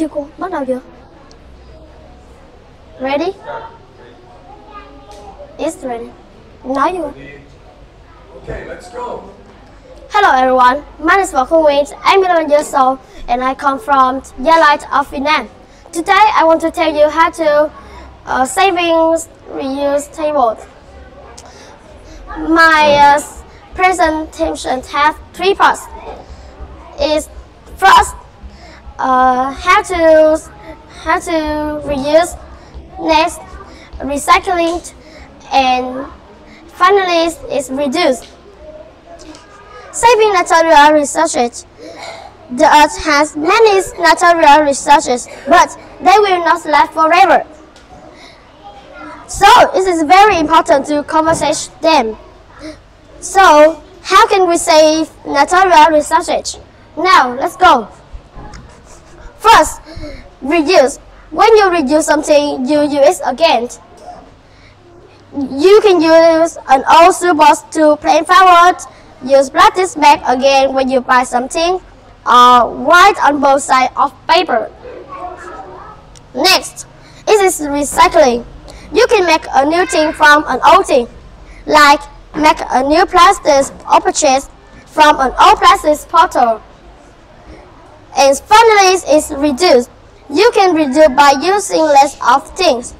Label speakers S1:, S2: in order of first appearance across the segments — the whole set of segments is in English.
S1: Chưa cô, bắt đầu chưa? Ready? It's ready. Nói vô.
S2: Okay, let's go.
S1: Hello everyone, my name is Khung Nguyễn. I'm 11 years old and I come from Lai of Vietnam. Today I want to tell you how to uh, savings reuse table. My uh, presentation has three parts. Is first uh, how to how to reuse, next recycling, and finally is reduce. Saving natural resources. The earth has many natural resources, but they will not last forever. So it is very important to conserve them. So how can we save natural resources? Now let's go. First, reduce. When you reduce something, you use again. You can use an old shoebox to plant flowers. Use plastic bag again when you buy something, or write on both sides of paper. Next, it is recycling. You can make a new thing from an old thing, like make a new plastic or purchase from an old plastic bottle. And finally is reduce. You can reduce by using less of things.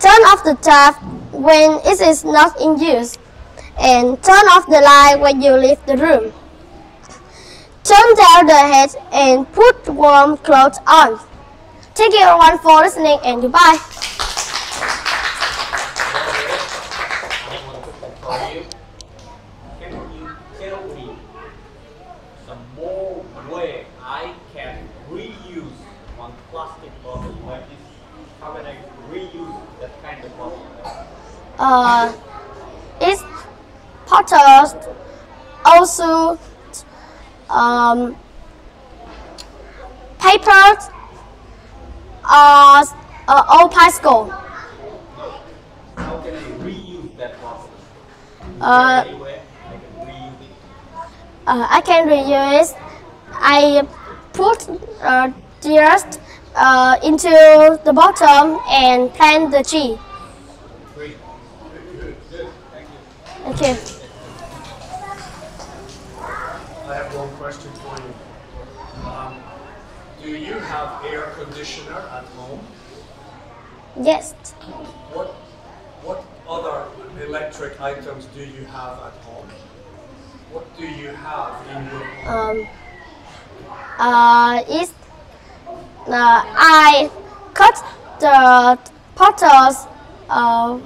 S1: Turn off the tap when it is not in use. And turn off the light when you leave the room. Turn down the head and put warm clothes on. Thank you everyone for listening and goodbye.
S3: Can you tell me some more way I can reuse one plastic bottle like this? How can I reuse that kind of bottle?
S1: uh, it's potters also um, papers uh, uh, old bicycle.
S3: How can I reuse that bottle?
S1: Uh,
S3: Any I can reuse it?
S1: uh, I can reuse. I put uh, just uh, into the bottom and plant the tree.
S3: Great. Good, good. Thank you.
S2: I have one question for you. Um, do you have air conditioner at home?
S1: Yes.
S2: What what other electric items do you have at home? What do you have in your home?
S1: um, uh, is I cut the bottles. Uh,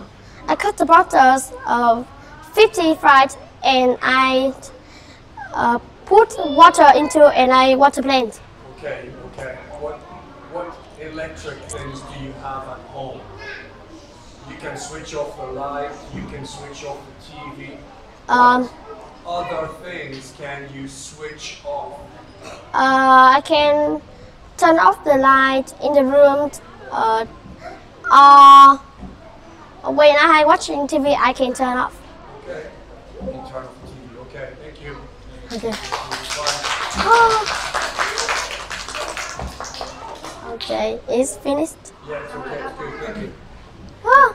S1: I cut the bottles of 50 fries and I uh, put water into and I water plant.
S2: Okay, okay. What what electric things do you have at home? You can switch off the light. You can switch off the TV.
S1: Um,
S2: Other things can you switch off?
S1: uh, I can turn off the light in the room. Uh, uh, when I watching TV, I can turn off.
S2: Okay. You can turn off the TV. Okay, thank you.
S1: Okay.
S2: Bye.
S1: Okay, it's finished.
S2: Yeah, it's okay. It's good. Thank you.
S1: Ah.